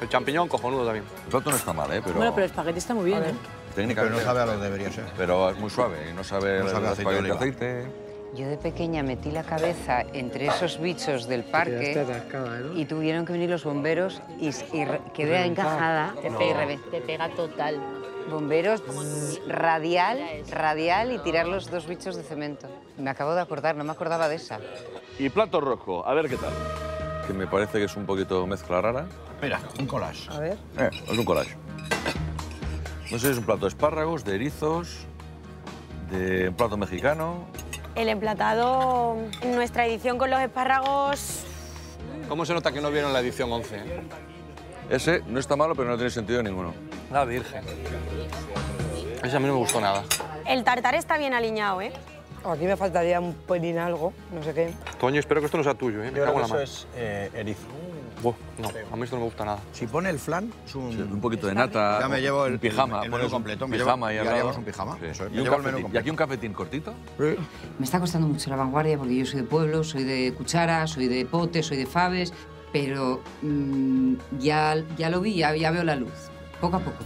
El champiñón cojonudo también. El plato no está mal, ¿eh? Pero Bueno, pero el espagueti está muy bien, ¿eh? técnicamente... Pero no sabe a lo que debería ser. Pero es muy suave y no sabe, No sabe el aceite de. Yo de pequeña metí la cabeza entre esos bichos del parque y tuvieron que venir los bomberos y, y quedé encajada. Te pega, al revés, te pega total. Bomberos radial, radial y tirar los dos bichos de cemento. Me acabo de acordar, no me acordaba de esa. Y plato rojo, a ver qué tal. Que me parece que es un poquito mezcla rara. Mira, un collage. A ver. Eh, es un collage. No sé si es un plato de espárragos, de erizos, de un plato mexicano. El emplatado, nuestra edición con los espárragos, ¿Cómo se nota que no vieron la edición 11? eh? Ese no está malo, pero no tiene sentido ninguno. La virgen. Ese a mí no me gustó nada. el tartar está bien aliñado, ¿eh? Aquí me faltaría un pelín algo, no sé qué. Toño, espero que esto no sea tuyo, ¿eh? Me Yo creo cago que la eso mano. es eh, erizo. Buah, no, a mí esto no me gusta nada. Si pone el flan, es un... Sí, un poquito de nata. Ya me llevo el- un pijama. el- el menú pones un completo, me Pijama llevo- y haríamos un pijama, Sí. eso es, Y, me un llevo el menú cafetín. y completo. aquí un cafetín cortito. Me está costando mucho la vanguardia porque yo soy de pueblo, soy de cuchara, soy de pote, soy de faves, pero mm, ya, ya lo vi, ya, ya veo la luz, poco a poco.